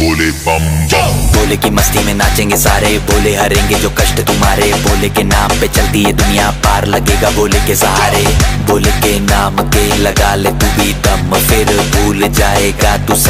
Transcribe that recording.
बोले बम बम। बोले की मस्ती में नाचेंगे सारे, बोले हरेंगे जो कष्ट तुम्हारे। बोले के नाम पे चलती है दुनिया पार लगेगा, बोले के सहारे। बोले के नाम के लगा ले तू भी दम, फिर भूल जाएगा तू सारे।